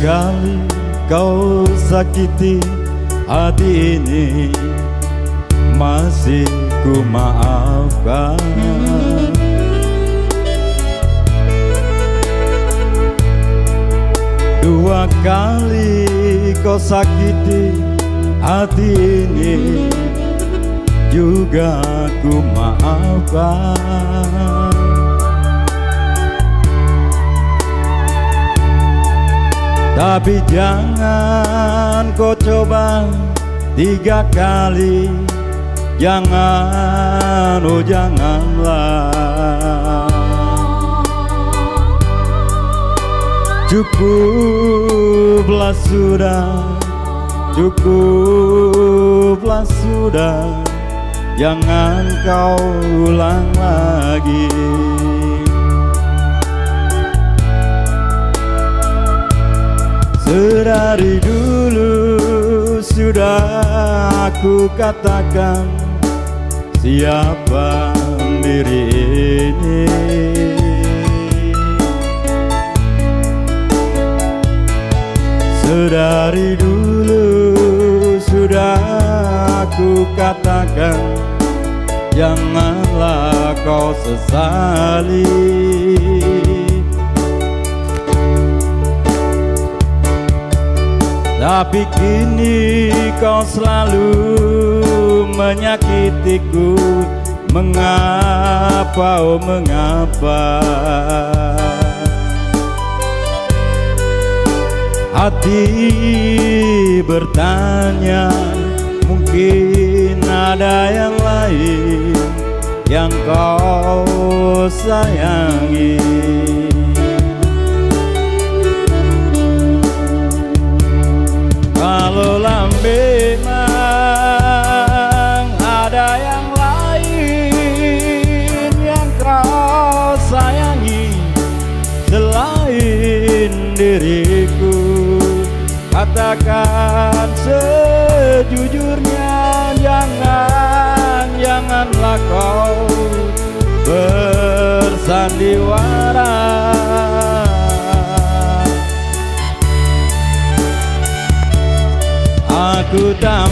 Satu kali kau sakiti hati ini. Masih ku maafkan. Dua kali kau sakiti hati ini. Juga ku maafkan Tapi jangan kau coba tiga kali. Jangan, oh janganlah. Cukuplah sudah Cukuplah sudah. Jangan kau ulang lagi Sedari dulu sudah aku katakan Siapa diri ini? Sedari dulu sudah aku katakan Janganlah kau sesali Tapi kini kau selalu menyakitiku. Mengapa, oh mengapa? Hati bertanya Mungkin ada yang lain Yang kau Katakan sejujurnya Jangan, janganlah kau bersandiwara. Aku tak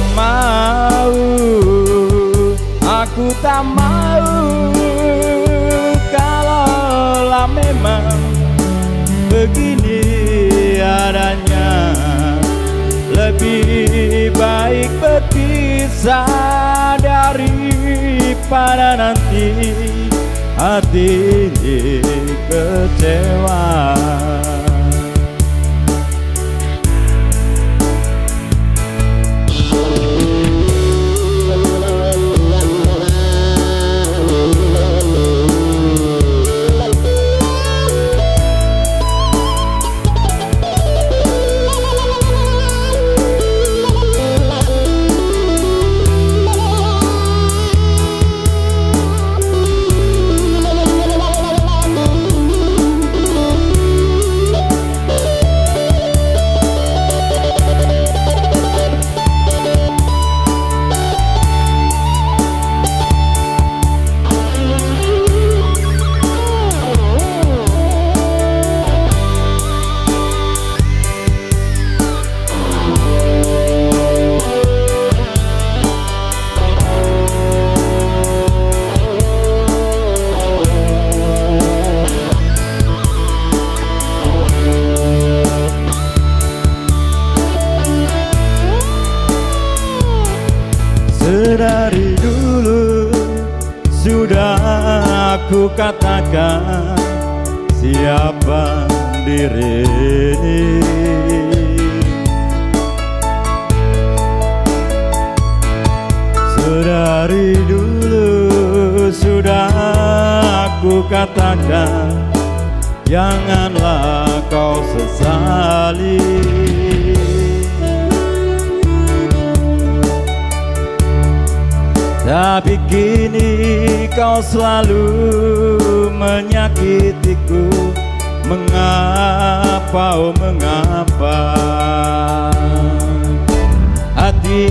berpisah Daripada nanti Hati ini kecewa sudah aku katakan siapa diri ini? Sedari dulu sudah aku katakan Janganlah kau sesali Tapi kini kau selalu menyakitiku. Mengapa, oh mengapa? Hati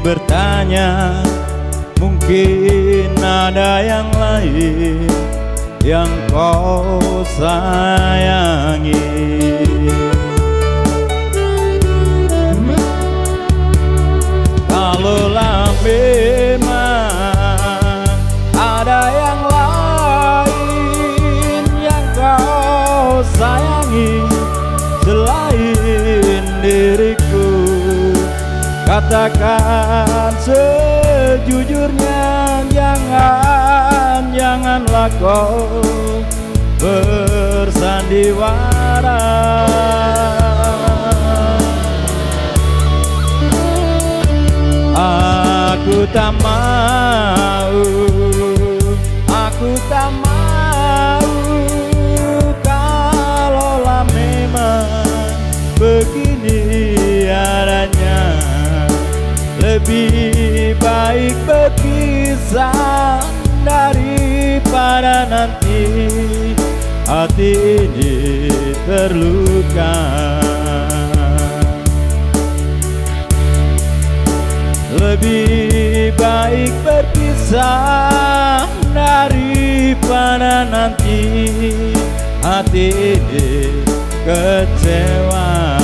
bertanya Mungkin ada yang lain Yang kau sayangi Katakan sejujurnya jangan janganlah kau bersandiwara. Aku tak mau Aku tak mau berpisah Daripada nanti. Hati ini terluka. Lebih baik berpisah daripada nanti. Hati ini kecewa